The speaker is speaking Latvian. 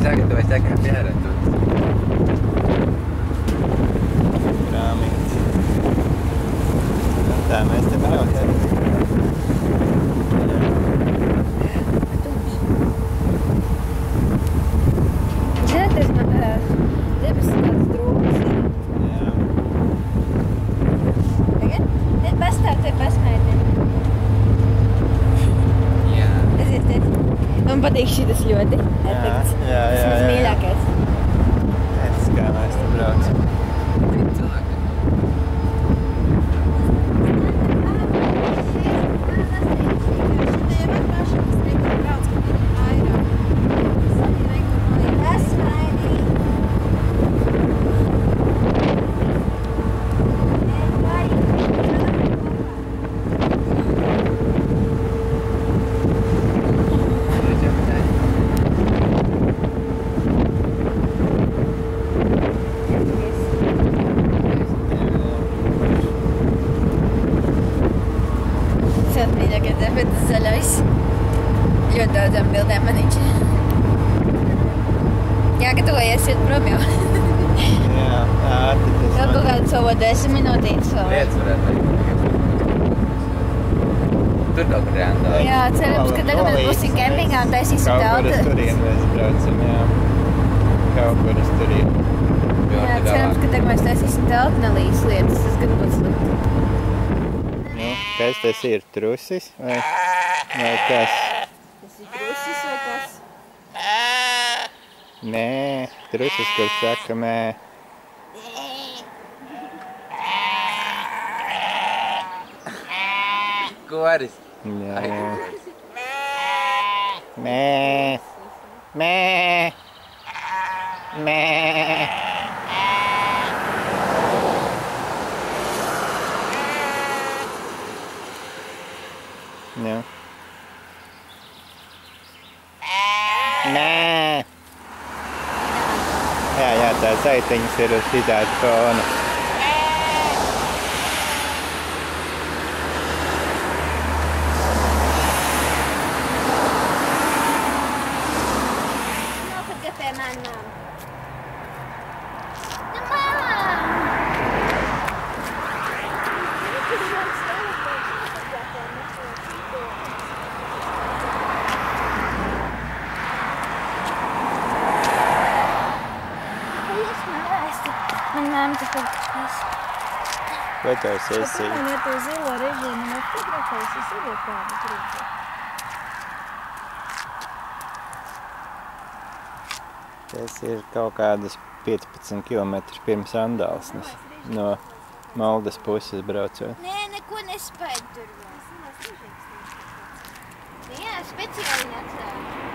bija sagatavojis tā kā pieredzi. Grāmīts. Nu, Tā mēs te braucam. Ziniet, tas man debesis tāds drūms ir. Jā. Tagad? Te pastāv, te pasmēdi. Man patīk šitas ļoti. Efekts. jā, jā, Tas mans jā. mīļākais. Redz, kā mēs te braucam. Tas mīļākais efekts zaļais. Ļoti daudzām bildēm man viņš. Jā, gatavojies iet prom jau. Jā, ātri tas Vēl kaut kādu savu desmit minūtītes vēl. Lietas varētu. Tur kaut kur rēndā. Jā, cerams, ka tagad mēs būsim kempingā un taisīsim Kaut kur uz teltu. turieni mēs braucam, jā. Kaut kur uz turieni. Jā, cerams, ka tagad mēs taisīsim teltu nelīs lietas. Tas gan būs slikti. Kas tas ir? Trusis vai, vai kas? Tas ir krusis vai kas? Nē, trusis, kur saka mē. Koris. Jā, jā. Mē. Mē. Mē. ねえややだ在転するしだたの。Mano. Māma tas ir kas. Ko tās esi? Man ir to zilo režīmu, man fotografējas, es arī kādu priekšā. Tas ir kaut kādas 15 km pirms Andālsnes no Maldas puses braucot. Nē, neko nespēju tur. Jā, speciāli neatcēlu.